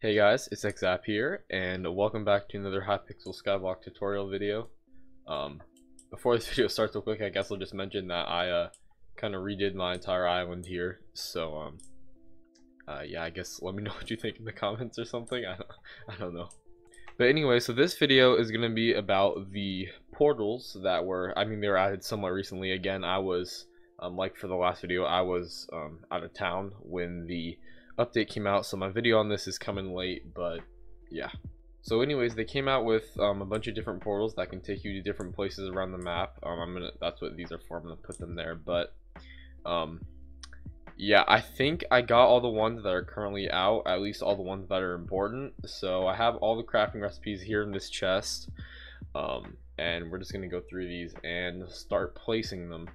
Hey guys, it's XZap here, and welcome back to another Hypixel Skyblock tutorial video. Um, before this video starts real quick, I guess I'll just mention that I uh, kind of redid my entire island here, so um, uh, yeah, I guess let me know what you think in the comments or something, I don't, I don't know. But anyway, so this video is going to be about the portals that were, I mean they were added somewhat recently, again I was, um, like for the last video, I was um, out of town when the update came out, so my video on this is coming late, but yeah. So anyways, they came out with um, a bunch of different portals that can take you to different places around the map. Um, I'm gonna, that's what these are for, I'm gonna put them there, but um, yeah, I think I got all the ones that are currently out, at least all the ones that are important. So I have all the crafting recipes here in this chest, um, and we're just gonna go through these and start placing them.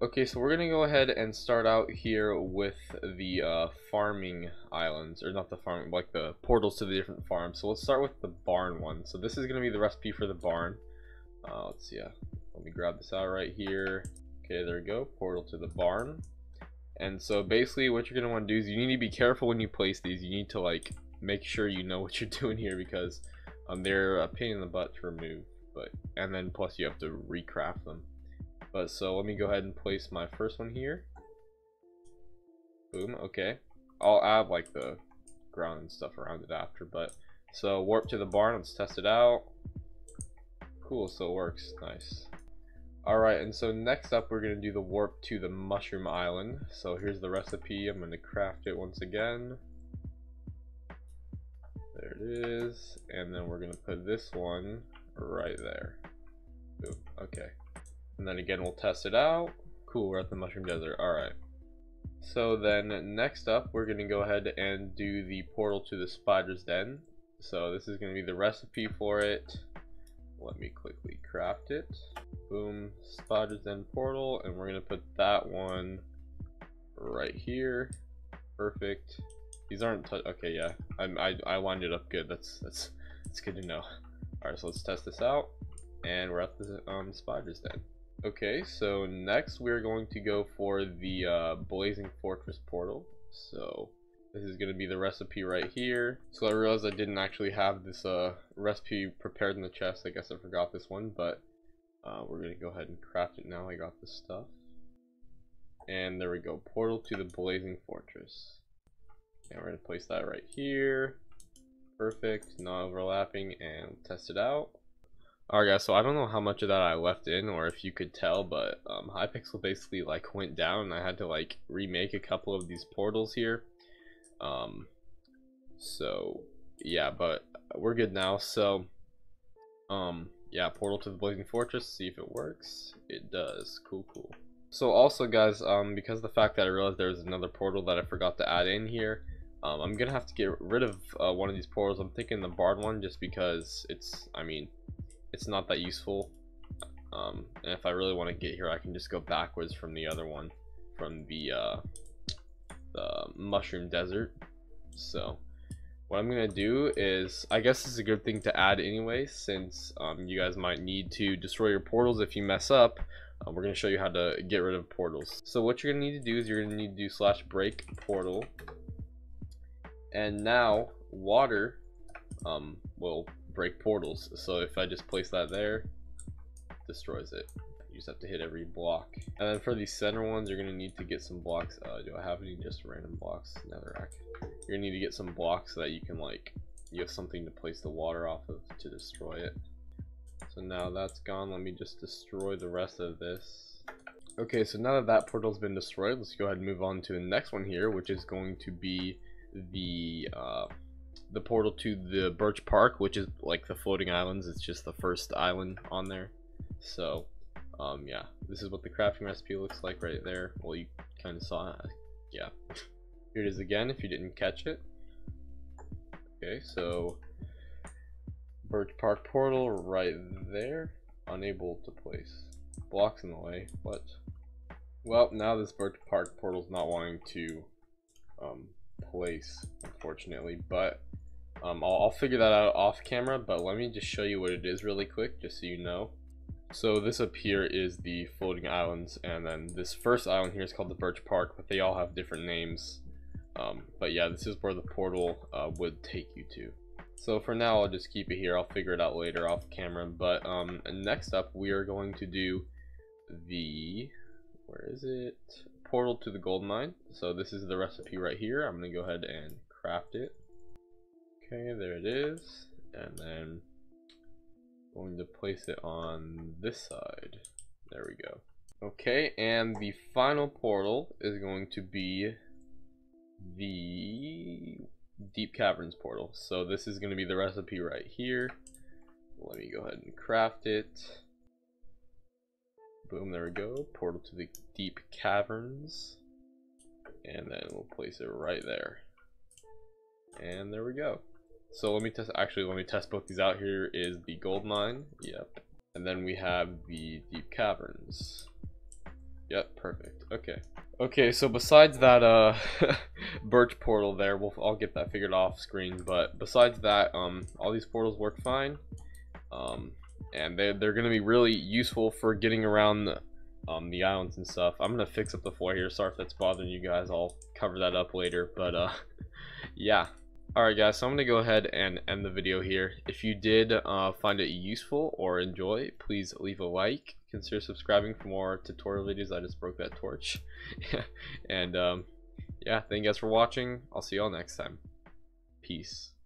Okay, so we're gonna go ahead and start out here with the uh, farming islands, or not the farm, like the portals to the different farms. So let's start with the barn one. So this is gonna be the recipe for the barn. Uh, let's see, yeah. Let me grab this out right here. Okay, there we go. Portal to the barn. And so basically, what you're gonna want to do is you need to be careful when you place these. You need to like make sure you know what you're doing here because um, they're a pain in the butt to remove. But and then plus you have to recraft them. But so let me go ahead and place my first one here. Boom, okay. I'll add like the ground and stuff around it after, but so warp to the barn, let's test it out. Cool, so it works, nice. Alright, and so next up we're going to do the warp to the mushroom island. So here's the recipe, I'm going to craft it once again. There it is, and then we're going to put this one right there. Boom, okay. And then again, we'll test it out. Cool, we're at the Mushroom Desert. Alright. So then next up, we're going to go ahead and do the portal to the Spider's Den. So this is going to be the recipe for it. Let me quickly craft it. Boom, Spider's Den portal. And we're going to put that one right here. Perfect. These aren't, okay, yeah. I, I, I lined it up good. That's, that's, that's good to know. Alright, so let's test this out. And we're at the um, Spider's Den. Okay, so next we're going to go for the uh, Blazing Fortress portal. So this is going to be the recipe right here. So I realized I didn't actually have this uh, recipe prepared in the chest. I guess I forgot this one, but uh, we're going to go ahead and craft it now. I got the stuff. And there we go, portal to the Blazing Fortress. And we're going to place that right here. Perfect, not overlapping, and test it out. Alright guys, so I don't know how much of that I left in or if you could tell, but um, Hypixel basically like went down and I had to like remake a couple of these portals here. Um, so yeah, but we're good now. So um, yeah, portal to the Blazing Fortress, see if it works. It does. Cool, cool. So also guys, um, because the fact that I realized there's another portal that I forgot to add in here, um, I'm gonna have to get rid of uh, one of these portals. I'm thinking the barn one just because it's, I mean, it's not that useful. Um, and if I really want to get here, I can just go backwards from the other one, from the, uh, the Mushroom Desert. So, what I'm to do is, I guess it's a good thing to add anyway, since um, you guys might need to destroy your portals if you mess up. Uh, we're to show you how to get rid of portals. So what you're to need to do is you're to need to do slash break portal. And now, water um, will break portals. So if I just place that there, destroys it. You just have to hit every block. And then for these center ones, you're gonna need to get some blocks. Uh, do I have any just random blocks? Netherrack. You're gonna need to get some blocks so that you can like, you have something to place the water off of to destroy it. So now that's gone, let me just destroy the rest of this. Okay, so now that that portal's been destroyed, let's go ahead and move on to the next one here, which is going to be the uh, the portal to the Birch Park, which is like the floating islands. It's just the first island on there. So, um, yeah, this is what the crafting recipe looks like right there. Well, you kind of saw it. Yeah. Here it is again if you didn't catch it. Okay, so Birch Park portal right there. Unable to place. Blocks in the way. What? Well, now this Birch Park portal's not wanting to um, place, unfortunately, but um, I'll, I'll figure that out off camera, but let me just show you what it is really quick, just so you know. So this up here is the floating islands, and then this first island here is called the Birch Park, but they all have different names. Um, but yeah, this is where the portal uh, would take you to. So for now, I'll just keep it here. I'll figure it out later off camera. But um, next up, we are going to do the, where is it? Portal to the gold mine. So this is the recipe right here. I'm going to go ahead and craft it. Okay, there it is. And then going to place it on this side. There we go. Okay, and the final portal is going to be the Deep Caverns portal. So this is going to be the recipe right here. Let me go ahead and craft it. Boom, there we go. Portal to the Deep Caverns. And then we'll place it right there. And there we go. So let me test, actually let me test both these out. Here is the gold mine. Yep. And then we have the Deep Caverns. Yep, perfect. Okay. Okay, so besides that uh birch portal there, we'll I'll get that figured off screen, but besides that, um all these portals work fine. Um and they they're gonna be really useful for getting around the, um the islands and stuff. I'm gonna fix up the floor here, sorry if that's bothering you guys, I'll cover that up later, but uh yeah. Alright guys, so I'm going to go ahead and end the video here. If you did uh, find it useful or enjoy, please leave a like. Consider subscribing for more tutorial videos. I just broke that torch. and um, yeah, thank you guys for watching. I'll see y'all next time. Peace.